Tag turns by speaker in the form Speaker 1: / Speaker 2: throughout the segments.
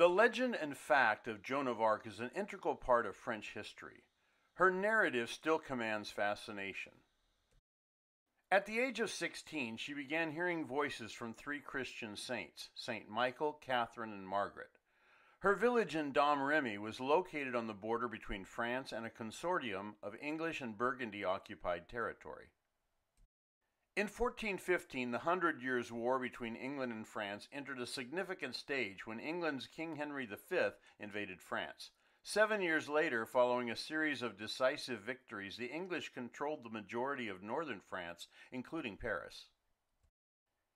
Speaker 1: The legend and fact of Joan of Arc is an integral part of French history. Her narrative still commands fascination. At the age of 16, she began hearing voices from three Christian saints Saint Michael, Catherine, and Margaret. Her village in Domremy was located on the border between France and a consortium of English and Burgundy occupied territory. In 1415, the Hundred Years' War between England and France entered a significant stage when England's King Henry V invaded France. Seven years later, following a series of decisive victories, the English controlled the majority of northern France, including Paris.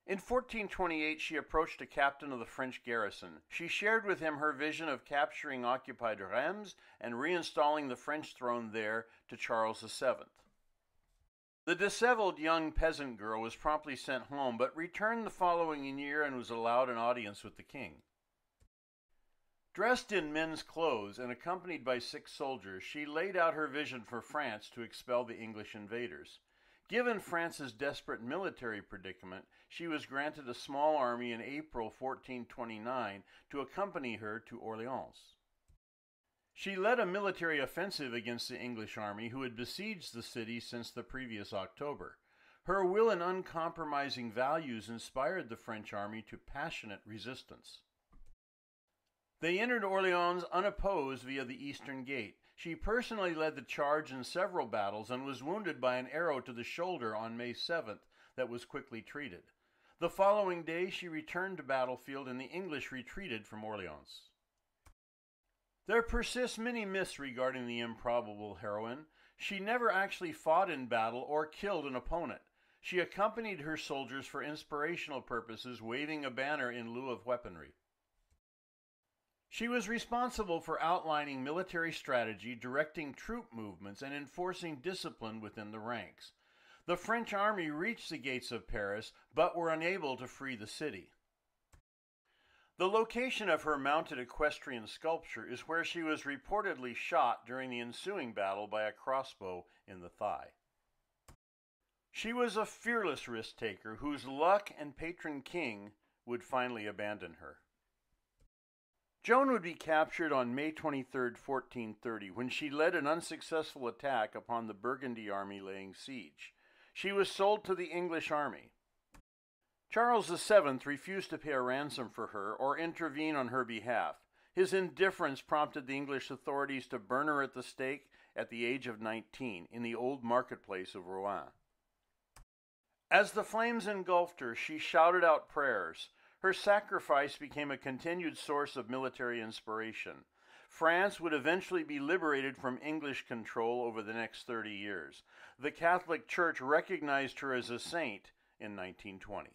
Speaker 1: In 1428, she approached a captain of the French garrison. She shared with him her vision of capturing occupied Reims and reinstalling the French throne there to Charles VII. The disheveled young peasant girl was promptly sent home, but returned the following year and was allowed an audience with the king. Dressed in men's clothes and accompanied by six soldiers, she laid out her vision for France to expel the English invaders. Given France's desperate military predicament, she was granted a small army in April 1429 to accompany her to Orleans. She led a military offensive against the English army, who had besieged the city since the previous October. Her will and uncompromising values inspired the French army to passionate resistance. They entered Orleans unopposed via the eastern gate. She personally led the charge in several battles and was wounded by an arrow to the shoulder on May 7th that was quickly treated. The following day, she returned to battlefield and the English retreated from Orleans. There persist many myths regarding the improbable heroine. She never actually fought in battle or killed an opponent. She accompanied her soldiers for inspirational purposes, waving a banner in lieu of weaponry. She was responsible for outlining military strategy, directing troop movements, and enforcing discipline within the ranks. The French army reached the gates of Paris, but were unable to free the city. The location of her mounted equestrian sculpture is where she was reportedly shot during the ensuing battle by a crossbow in the thigh. She was a fearless risk taker whose luck and patron king would finally abandon her. Joan would be captured on May 23, 1430, when she led an unsuccessful attack upon the Burgundy army laying siege. She was sold to the English army. Charles VII refused to pay a ransom for her or intervene on her behalf. His indifference prompted the English authorities to burn her at the stake at the age of 19 in the old marketplace of Rouen. As the flames engulfed her, she shouted out prayers. Her sacrifice became a continued source of military inspiration. France would eventually be liberated from English control over the next 30 years. The Catholic Church recognized her as a saint in 1920.